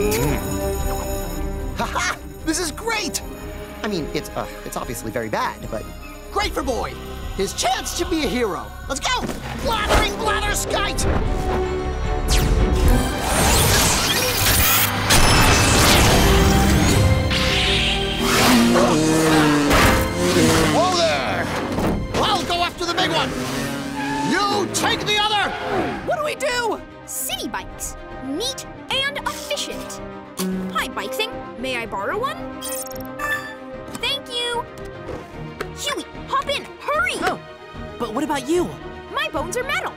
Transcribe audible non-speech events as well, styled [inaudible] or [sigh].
Mm. [laughs] Haha! This is great! I mean, it's uh, it's obviously very bad, but great for Boyd. His chance to be a hero. Let's go! Blathering blather skite! Whoa there! I'll go after the big one! You take the other! What do we do? City bikes. Neat and Bike thing. May I borrow one? Thank you. Huey, hop in. Hurry! Oh, but what about you? My bones are metal.